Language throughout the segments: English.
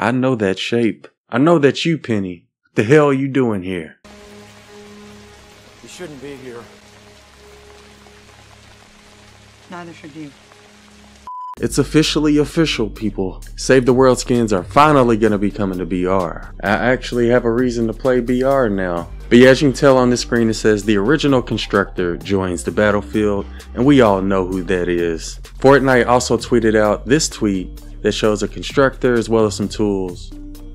I know that shape. I know that you, Penny. What the hell are you doing here? You shouldn't be here. Neither should you. It's officially official, people. Save the World skins are finally gonna be coming to BR. I actually have a reason to play BR now. But yeah, as you can tell on the screen, it says the original constructor joins the battlefield, and we all know who that is. Fortnite also tweeted out this tweet that shows a constructor as well as some tools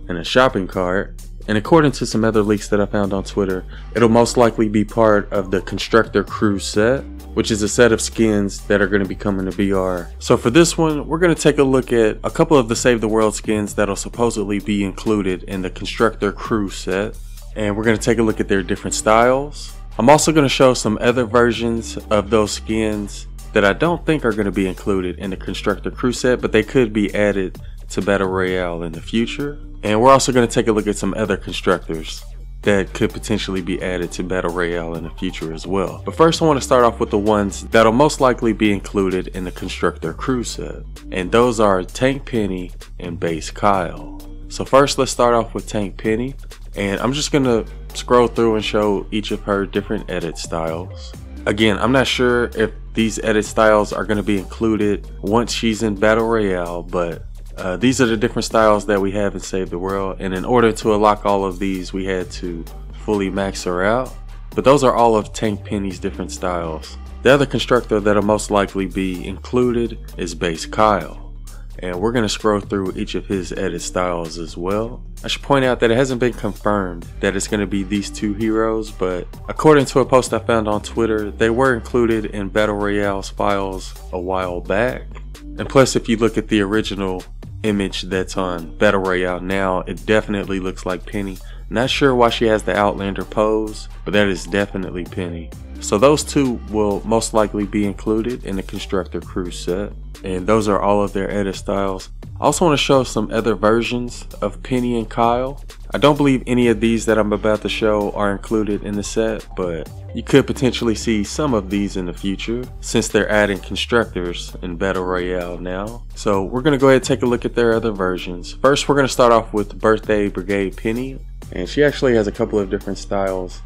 and a shopping cart. And according to some other leaks that I found on Twitter, it'll most likely be part of the Constructor Crew set, which is a set of skins that are going to be coming to BR. So for this one, we're going to take a look at a couple of the Save the World skins that'll supposedly be included in the Constructor Crew set. And we're going to take a look at their different styles. I'm also going to show some other versions of those skins that I don't think are going to be included in the Constructor Crew set, but they could be added to Battle Royale in the future. And we're also going to take a look at some other constructors that could potentially be added to Battle Royale in the future as well. But first I want to start off with the ones that'll most likely be included in the Constructor Crew set. And those are Tank Penny and Base Kyle. So first let's start off with Tank Penny. And I'm just going to scroll through and show each of her different edit styles. Again, I'm not sure if these edit styles are going to be included once she's in Battle Royale, but uh, these are the different styles that we have in Save the World, and in order to unlock all of these, we had to fully max her out. But those are all of Tank Penny's different styles. The other constructor that'll most likely be included is Base Kyle, and we're going to scroll through each of his edit styles as well. I should point out that it hasn't been confirmed that it's going to be these two heroes, but according to a post I found on Twitter, they were included in Battle Royale's files a while back. And plus, if you look at the original image that's on Battle Royale now, it definitely looks like Penny. Not sure why she has the Outlander pose, but that is definitely Penny. So those two will most likely be included in the Constructor Crew set. And those are all of their edit styles. I also want to show some other versions of Penny and Kyle. I don't believe any of these that I'm about to show are included in the set, but you could potentially see some of these in the future since they're adding constructors in Battle Royale now. So we're going to go ahead and take a look at their other versions. First, we're going to start off with Birthday Brigade Penny, and she actually has a couple of different styles.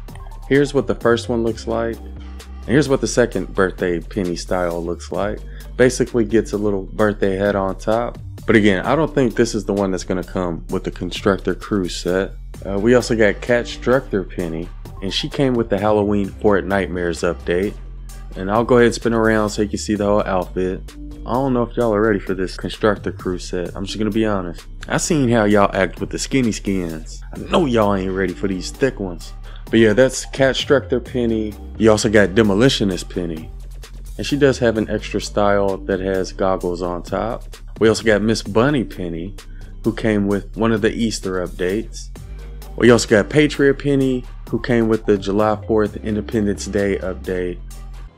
Here's what the first one looks like. And here's what the second birthday penny style looks like. Basically gets a little birthday head on top. But again, I don't think this is the one that's going to come with the Constructor Crew set. Uh, we also got Catstructor Penny, and she came with the Halloween Fortnitemares update. And I'll go ahead and spin around so you can see the whole outfit. I don't know if y'all are ready for this Constructor Crew set. I'm just gonna be honest. I seen how y'all act with the skinny skins. I know y'all ain't ready for these thick ones. But yeah, that's Catstructor Penny. You also got Demolitionist Penny. And she does have an extra style that has goggles on top. We also got Miss Bunny Penny, who came with one of the Easter updates. We also got Patriot Penny, who came with the July 4th Independence Day update.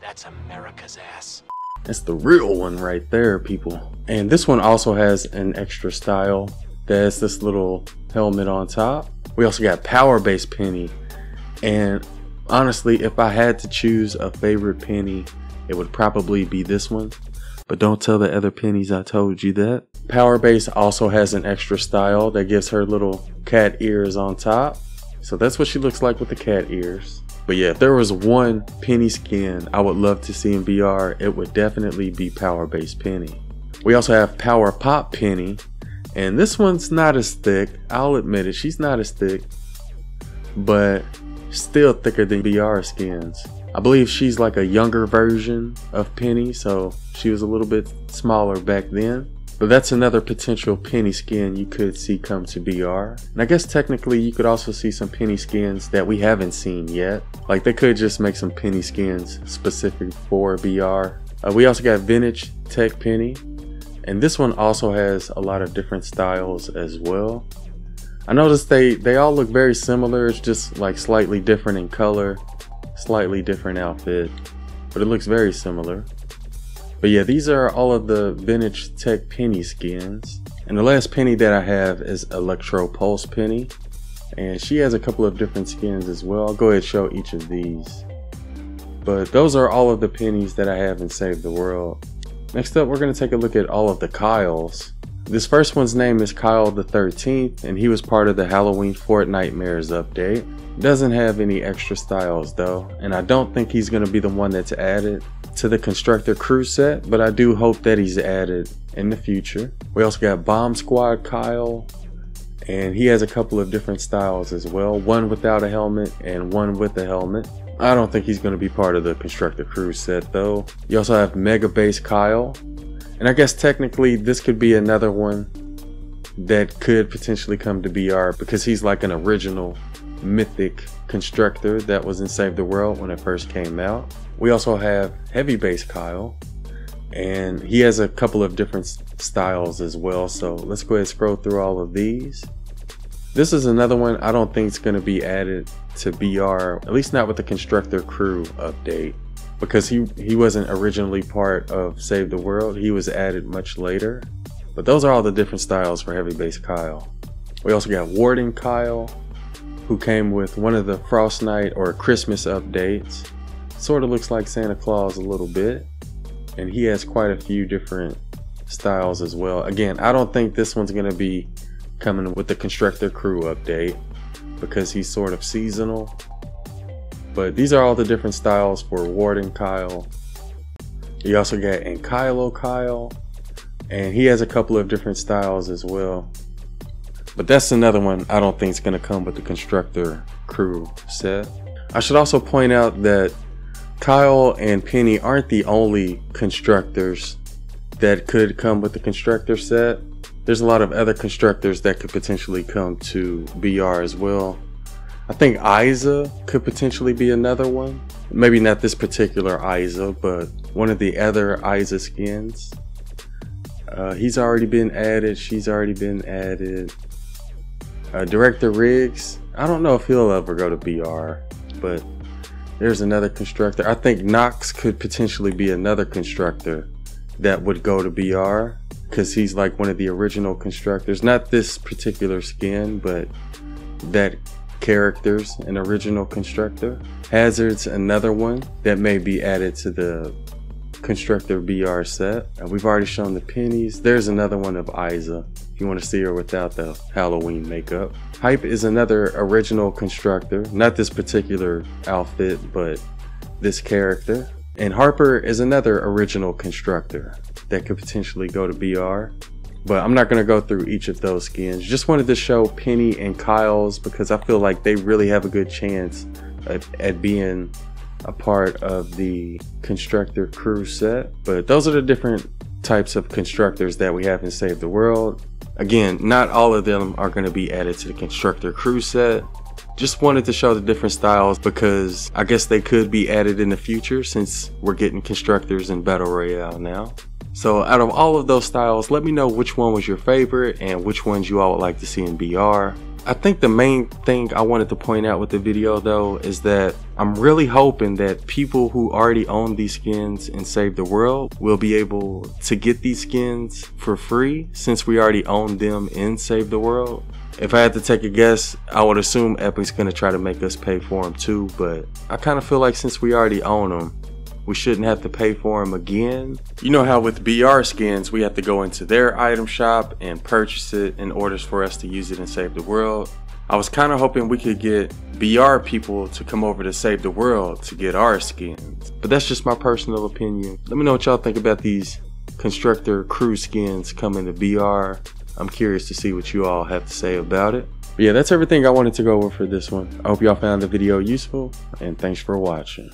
That's America's ass. That's the real one right there, people. And this one also has an extra style has this little helmet on top. We also got Power Base Penny, and honestly, if I had to choose a favorite penny, it would probably be this one. But don't tell the other pennies I told you that. Power Base also has an extra style that gives her little cat ears on top. So that's what she looks like with the cat ears. But yeah, if there was one penny skin I would love to see in BR, it would definitely be Power Base Penny. We also have Power Pop Penny, and this one's not as thick. I'll admit it, she's not as thick, but still thicker than BR skins. I believe she's like a younger version of Penny, so she was a little bit smaller back then. But that's another potential Penny skin you could see come to BR. And I guess technically you could also see some Penny skins that we haven't seen yet. Like they could just make some Penny skins specific for BR. Uh, we also got Vintage Tech Penny. And this one also has a lot of different styles as well. I noticed they, they all look very similar. It's just like slightly different in color, slightly different outfit, but it looks very similar. But yeah, these are all of the vintage tech penny skins. And the last penny that I have is Electro Pulse Penny. And she has a couple of different skins as well. I'll go ahead and show each of these. But those are all of the pennies that I have in Save the World. Next up, we're going to take a look at all of the Kyles. This first one's name is Kyle the 13th, and he was part of the Halloween Fortnitemares update. Doesn't have any extra styles though, and I don't think he's going to be the one that's added to the Constructor Crew set, but I do hope that he's added in the future. We also got Bomb Squad Kyle, and he has a couple of different styles as well, one without a helmet and one with a helmet. I don't think he's going to be part of the Constructor Crew set though. You also have Mega Base Kyle, and I guess technically this could be another one that could potentially come to BR because he's like an original mythic constructor that was in Save the World when it first came out. We also have Heavy Base Kyle, and he has a couple of different styles as well. So let's go ahead and scroll through all of these. This is another one I don't think is going to be added to BR, at least not with the Constructor Crew update, because he, he wasn't originally part of Save the World. He was added much later. But those are all the different styles for Heavy Base Kyle. We also got Warden Kyle, who came with one of the Frost Night or Christmas updates. Sort of looks like Santa Claus a little bit. And he has quite a few different styles as well. Again, I don't think this one's going to be coming with the Constructor Crew update because he's sort of seasonal. But these are all the different styles for Warden Kyle. You also got Ankylo Kyle, and he has a couple of different styles as well. But that's another one I don't think is going to come with the Constructor Crew set. I should also point out that Kyle and Penny aren't the only constructors that could come with the Constructor set. There's a lot of other constructors that could potentially come to BR as well. I think Izza could potentially be another one. Maybe not this particular Izza, but one of the other Izza skins. Uh, he's already been added. She's already been added. Uh, Director Riggs. I don't know if he'll ever go to BR, but there's another constructor. I think Knox could potentially be another constructor that would go to BR because he's like one of the original constructors. Not this particular skin, but that character's an original constructor. Hazard's another one that may be added to the Constructor BR set. We've already shown the pennies. There's another one of Izza you want to see her without the Halloween makeup. Hype is another original constructor. Not this particular outfit, but this character. And Harper is another original constructor that could potentially go to BR. But I'm not going to go through each of those skins. Just wanted to show Penny and Kyle's because I feel like they really have a good chance at, at being a part of the constructor crew set. But those are the different types of constructors that we have in Save the World. Again, not all of them are going to be added to the constructor crew set. Just wanted to show the different styles because I guess they could be added in the future since we're getting constructors in Battle Royale now. So out of all of those styles, let me know which one was your favorite and which ones you all would like to see in BR. I think the main thing I wanted to point out with the video though is that I'm really hoping that people who already own these skins in Save the World will be able to get these skins for free since we already own them in Save the World. If I had to take a guess, I would assume Epic's gonna try to make us pay for them too, but I kind of feel like since we already own them, we shouldn't have to pay for them again. You know how with BR skins, we have to go into their item shop and purchase it in order for us to use it and save the world. I was kind of hoping we could get BR people to come over to save the world to get our skins. But that's just my personal opinion. Let me know what y'all think about these constructor crew skins coming to BR. I'm curious to see what you all have to say about it. But yeah, that's everything I wanted to go over for this one. I hope y'all found the video useful and thanks for watching.